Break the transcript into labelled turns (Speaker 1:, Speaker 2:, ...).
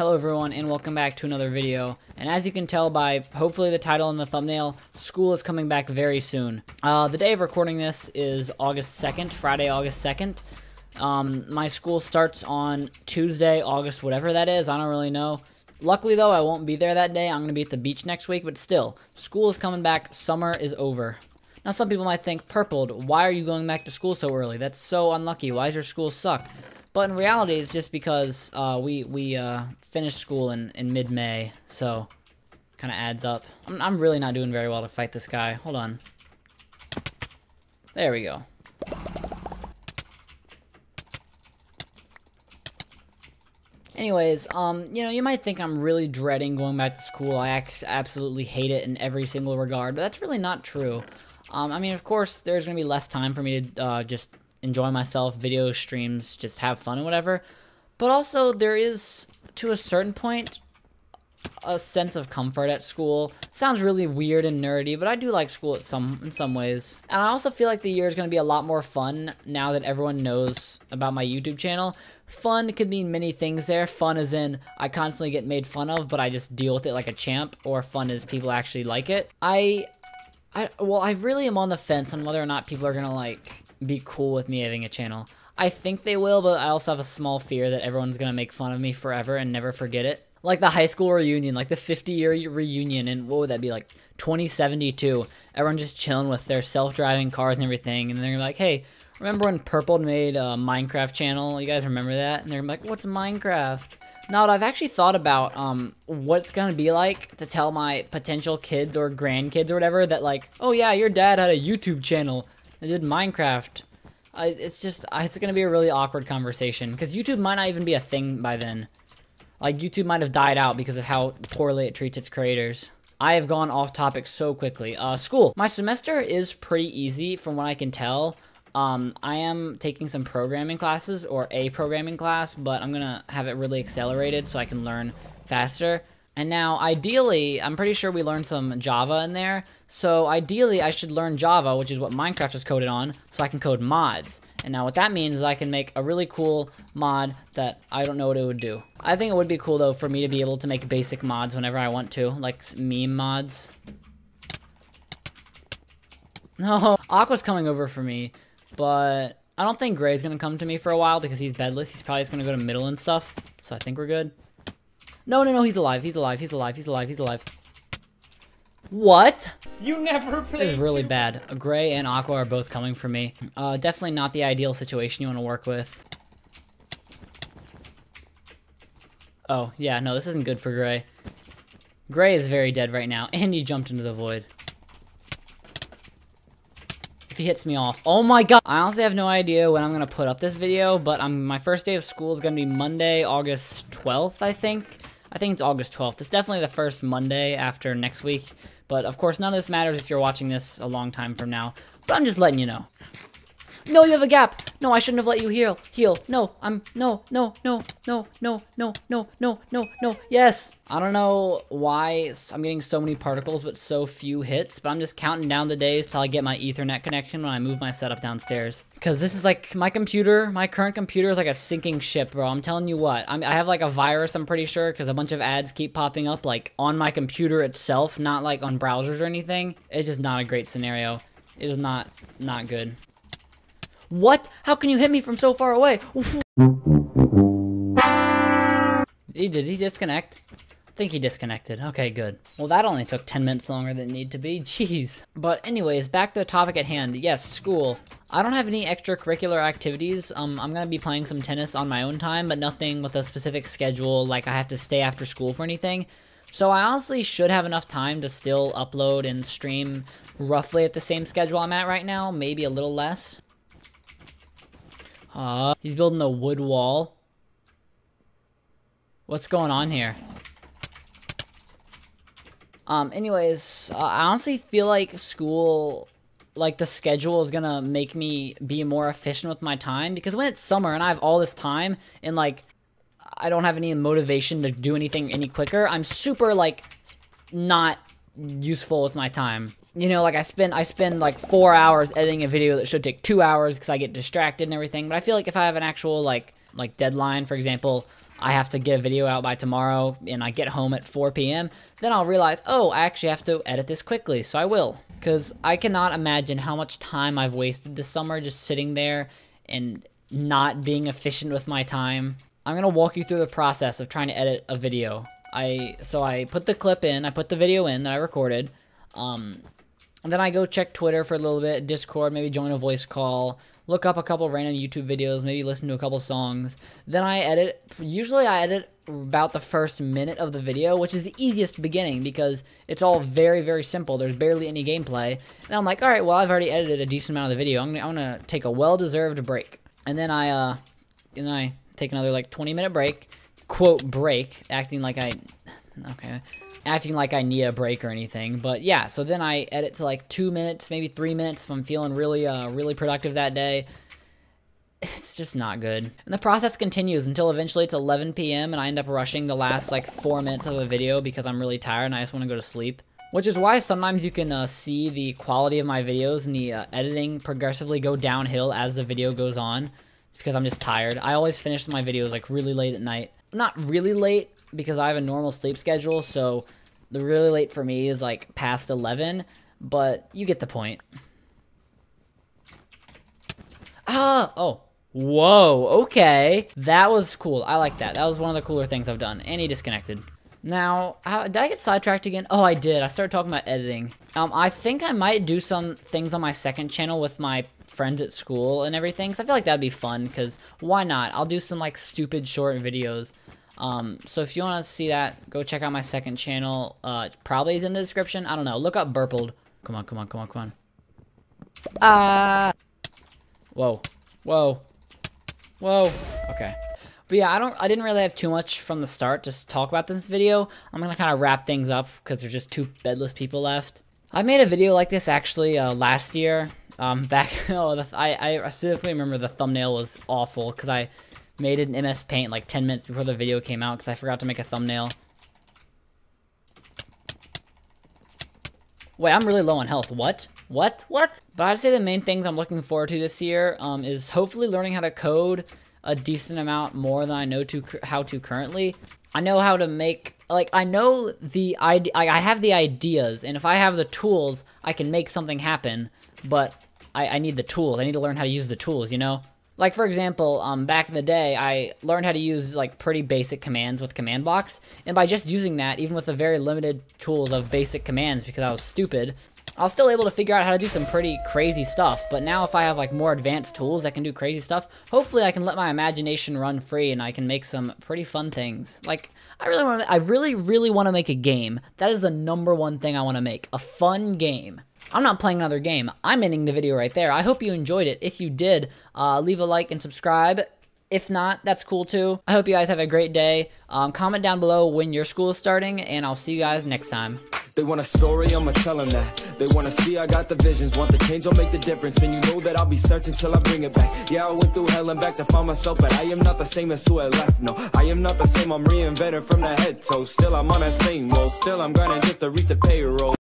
Speaker 1: Hello everyone and welcome back to another video. And as you can tell by hopefully the title and the thumbnail, school is coming back very soon. Uh, the day of recording this is August 2nd, Friday, August 2nd. Um, my school starts on Tuesday, August whatever that is, I don't really know. Luckily though, I won't be there that day, I'm going to be at the beach next week, but still, school is coming back, summer is over. Now some people might think, Purpled, why are you going back to school so early? That's so unlucky, why does your school suck? But in reality, it's just because uh, we we uh, finished school in, in mid-May, so kind of adds up. I'm, I'm really not doing very well to fight this guy. Hold on. There we go. Anyways, um, you know, you might think I'm really dreading going back to school. I absolutely hate it in every single regard, but that's really not true. Um, I mean, of course, there's going to be less time for me to uh, just enjoy myself, video streams, just have fun and whatever. But also, there is, to a certain point, a sense of comfort at school. Sounds really weird and nerdy, but I do like school at some in some ways. And I also feel like the year is going to be a lot more fun now that everyone knows about my YouTube channel. Fun could mean many things there. Fun is in I constantly get made fun of, but I just deal with it like a champ, or fun is people actually like it. I I well, I really am on the fence on whether or not people are going to like be cool with me having a channel. I think they will, but I also have a small fear that everyone's gonna make fun of me forever and never forget it. Like the high school reunion, like the 50 year reunion, and what would that be, like 2072? Everyone just chilling with their self driving cars and everything, and they're like, hey, remember when Purple made a Minecraft channel? You guys remember that? And they're like, what's Minecraft? Now, I've actually thought about um, what it's to be like to tell my potential kids or grandkids or whatever that, like, oh yeah, your dad had a YouTube channel I did Minecraft. I, it's just, it's going to be a really awkward conversation. Because YouTube might not even be a thing by then. Like, YouTube might have died out because of how poorly it treats its creators. I have gone off topic so quickly. Uh, school. My semester is pretty easy from what I can tell. Um, I am taking some programming classes or a programming class, but I'm going to have it really accelerated so I can learn faster. And now, ideally, I'm pretty sure we learned some Java in there. So ideally, I should learn Java, which is what Minecraft is coded on, so I can code mods. And now what that means is I can make a really cool mod that I don't know what it would do. I think it would be cool, though, for me to be able to make basic mods whenever I want to, like meme mods. No, Aqua's coming over for me, but I don't think Gray's gonna come to me for a while because he's bedless. He's probably just gonna go to middle and stuff, so I think we're good. No, no, no, he's alive. He's alive. He's alive. He's alive. He's alive. What?
Speaker 2: You never played.
Speaker 1: This is really bad. Gray and Aqua are both coming for me. Uh, definitely not the ideal situation you want to work with. Oh, yeah, no, this isn't good for Gray. Gray is very dead right now, and he jumped into the void. He hits me off. Oh my god! I honestly have no idea when I'm gonna put up this video, but I'm, my first day of school is gonna be Monday, August 12th, I think. I think it's August 12th. It's definitely the first Monday after next week. But of course, none of this matters if you're watching this a long time from now. But I'm just letting you know. No, you have a gap. No, I shouldn't have let you heal. Heal. No, I'm, no, no, no, no, no, no, no, no, no, no. Yes. I don't know why I'm getting so many particles but so few hits, but I'm just counting down the days till I get my ethernet connection when I move my setup downstairs. Because this is like, my computer, my current computer is like a sinking ship, bro. I'm telling you what. I'm, I have like a virus, I'm pretty sure, because a bunch of ads keep popping up like on my computer itself, not like on browsers or anything. It's just not a great scenario. It is not, not good. What? How can you hit me from so far away? Did he disconnect? I think he disconnected. Okay, good. Well, that only took 10 minutes longer than it needed to be. Jeez. But anyways, back to the topic at hand. Yes, school. I don't have any extracurricular activities. Um, I'm going to be playing some tennis on my own time, but nothing with a specific schedule, like I have to stay after school for anything. So I honestly should have enough time to still upload and stream roughly at the same schedule I'm at right now, maybe a little less. He's building a wood wall. What's going on here? Um, anyways, uh, I honestly feel like school, like the schedule is gonna make me be more efficient with my time because when it's summer and I have all this time and like I don't have any motivation to do anything any quicker, I'm super like not useful with my time you know, like I spend I spend like four hours editing a video that should take two hours because I get distracted and everything. But I feel like if I have an actual like like deadline, for example, I have to get a video out by tomorrow and I get home at 4 p.m., then I'll realize, oh, I actually have to edit this quickly, so I will. Because I cannot imagine how much time I've wasted this summer just sitting there and not being efficient with my time. I'm going to walk you through the process of trying to edit a video. I So I put the clip in, I put the video in that I recorded, um, and then I go check Twitter for a little bit, Discord, maybe join a voice call, look up a couple random YouTube videos, maybe listen to a couple songs. Then I edit. Usually I edit about the first minute of the video, which is the easiest beginning because it's all very, very simple. There's barely any gameplay. And I'm like, all right, well, I've already edited a decent amount of the video. I'm gonna, I'm gonna take a well-deserved break. And then I, uh, and then I take another like 20 minute break, quote break, acting like I, okay, acting like I need a break or anything. But yeah, so then I edit to like two minutes, maybe three minutes if I'm feeling really, uh, really productive that day. It's just not good. And the process continues until eventually it's 11 p.m. and I end up rushing the last like four minutes of a video because I'm really tired and I just want to go to sleep. Which is why sometimes you can uh, see the quality of my videos and the uh, editing progressively go downhill as the video goes on because I'm just tired. I always finish my videos like really late at night. Not really late, because I have a normal sleep schedule, so the really late for me is like past 11, but you get the point. Ah, oh. Whoa, okay. That was cool. I like that. That was one of the cooler things I've done. And he disconnected. Now, how, did I get sidetracked again? Oh, I did. I started talking about editing. Um, I think I might do some things on my second channel with my friends at school and everything. Because I feel like that'd be fun. Because why not? I'll do some, like, stupid short videos. Um, so if you want to see that, go check out my second channel. Uh, probably is in the description. I don't know. Look up Burpled. Come on, come on, come on, come on. Ah! Uh, whoa. Whoa. Whoa. Okay. But yeah, I don't. I didn't really have too much from the start to talk about this video. I'm gonna kind of wrap things up because there's just two bedless people left. I made a video like this actually uh, last year. Um, back. oh, the, I I specifically remember the thumbnail was awful because I Made it in MS Paint like 10 minutes before the video came out because I forgot to make a thumbnail. Wait, I'm really low on health. What? What? What? But I'd say the main things I'm looking forward to this year um, is hopefully learning how to code a decent amount more than I know to how to currently. I know how to make like I know the idea. I have the ideas, and if I have the tools, I can make something happen. But I, I need the tools. I need to learn how to use the tools. You know. Like, for example, um, back in the day, I learned how to use, like, pretty basic commands with command blocks, and by just using that, even with the very limited tools of basic commands, because I was stupid, I was still able to figure out how to do some pretty crazy stuff, but now if I have, like, more advanced tools that can do crazy stuff, hopefully I can let my imagination run free and I can make some pretty fun things. Like, I really want to, I really, really want to make a game. That is the number one thing I want to make. A fun game. I'm not playing another game. I'm ending the video right there. I hope you enjoyed it. If you did, uh, leave a like and subscribe. If not, that's cool too. I hope you guys have a great day. Um, comment down below when your school is starting, and I'll see you guys next time.
Speaker 2: They want a story, I'ma tell them that. They wanna see I got the visions, want the change, I'll make the difference. And you know that I'll be searching till I bring it back. Yeah, I went through hell and back to find myself, but I am not the same as who I left. No, I am not the same, I'm reinvented from the head toe. Still, I'm on that same road. Still, I'm grinding just to reach the payroll.